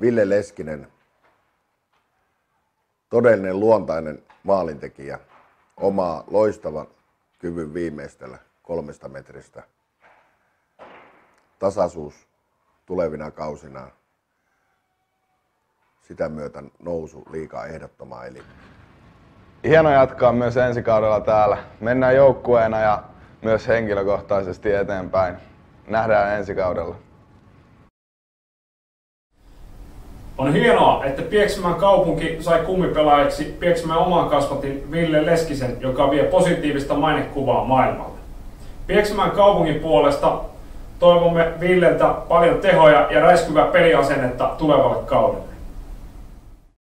Ville Leskinen, todellinen luontainen maalintekijä, omaa loistavan kyvyn viimeistellä kolmesta metristä. Tasaisuus tulevina kausina sitä myötä nousu liikaa ehdottomaan eli Hieno jatkaa myös ensi kaudella täällä. Mennään joukkueena ja myös henkilökohtaisesti eteenpäin. Nähdään ensi kaudella. On hienoa, että Pieksämään kaupunki sai kummipelaajaksi Pieksämään oman kasvatin Ville Leskisen, joka vie positiivista mainekuvaa maailmalle. Pieksämään kaupungin puolesta toivomme Villeltä paljon tehoja ja räiskyvää peliasennetta tulevalle kaudelle.